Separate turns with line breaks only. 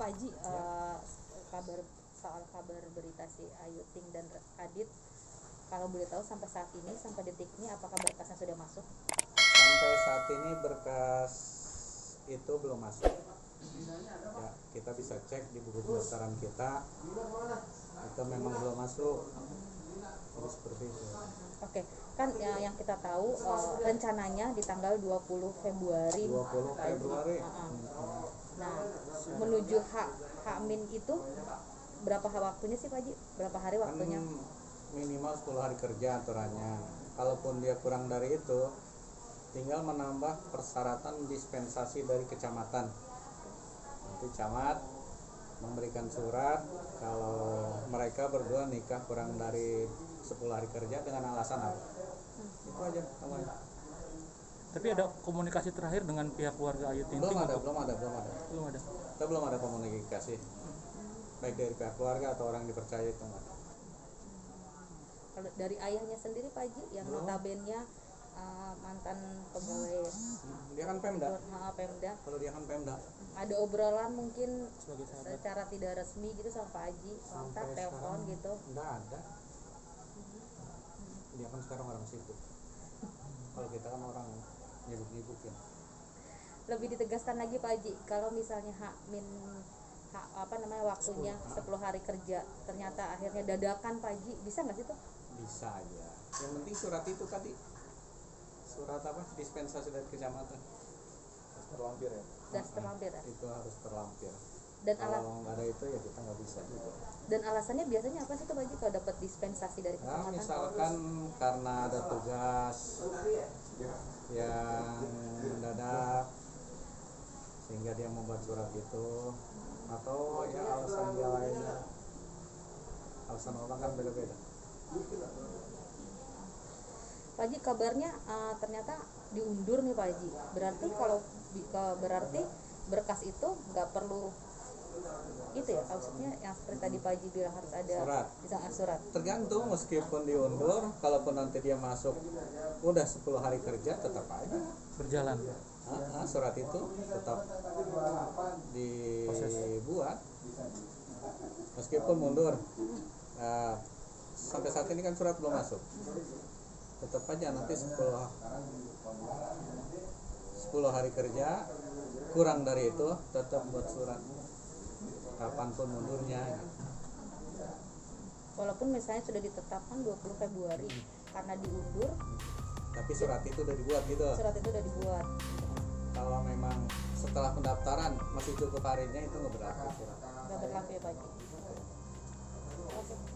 Pak Haji eh, kabar soal kabar berita si Ayu Ting dan Adit kalau boleh tahu sampai saat ini sampai detik ini apakah berkasnya sudah masuk?
Sampai saat ini berkas itu belum masuk. Ya kita bisa cek di buku pendaftaran kita. Itu memang belum masuk. Jadi seperti itu.
Oke, kan ya, yang kita tahu eh, rencananya di tanggal 20 Februari.
20
Pak Haji.
Februari
Heeh. Nah, menuju hak hak min itu berapa waktunya sih Pak Haji? Berapa hari
kan
waktunya?
minimal 10 hari kerja aturannya kalaupun dia kurang dari itu tinggal menambah persyaratan dispensasi dari kecamatan nanti camat memberikan surat kalau mereka berdua nikah kurang dari 10 hari kerja dengan alasan apa itu aja namanya
Tapi ada komunikasi terakhir dengan pihak keluarga Ayu Ting
belum
Ting
ada belum ada belum ada
belum ada.
kita belum ada komunikasi baik dari pihak keluarga atau orang yang dipercaya itu nggak ada.
Kalau dari ayahnya sendiri Pak Haji yang
Belum.
notabene eh, mantan pegawai
dia kan pemda
Pemda. Pemda
kalau dia kan pemda
ada obrolan mungkin
Sebagai sahabat.
secara tidak resmi gitu sama Pak Haji kontak
Sampai
telepon gitu
nggak ada dia kan sekarang orang sibuk kalau kita kan orang nyibuk-nyibuk ya.
Lebih ditegaskan lagi Pak Haji kalau misalnya hak min hak apa namanya waktunya 10 hari kerja ternyata akhirnya dadakan Pak Haji bisa nggak sih tuh?
Bisa aja. Yang penting surat itu tadi. Surat apa? Dispensasi dari kecamatan. Terlampir ya.
Das terlampir ya?
itu harus terlampir.
Dan
kalau nggak ada itu ya kita nggak bisa juga.
Dan alasannya biasanya apa sih tuh Pak Haji kalau dapat dispensasi dari
Nah,
kecamatan?
misalkan karena ada tugas yang membuat surat itu atau ya alasan dia lainnya. Alasan orang kan beda-beda.
Pak Haji kabarnya eh, ternyata diundur nih Pak Haji. Berarti kalau berarti berkas itu nggak perlu itu ya maksudnya yang seperti tadi Pak Haji bilang harus ada
Surat.
bisa surat.
Tergantung meskipun diundur kalaupun nanti dia masuk udah 10 hari kerja tetap aja.
Berjalan.
Ah, surat itu tetap dibuat. Meskipun mundur. Ah, sampai saat ini kan surat belum masuk. Tetap aja nanti 10 10 hari kerja kurang dari itu tetap buat surat. Kapan pun mundurnya.
Walaupun misalnya sudah ditetapkan 20 Februari karena diundur
tapi surat itu udah dibuat gitu.
surat itu udah dibuat
kalau memang setelah pendaftaran masih cukup harinya itu nggak berlaku
nggak berlaku ya Pak oke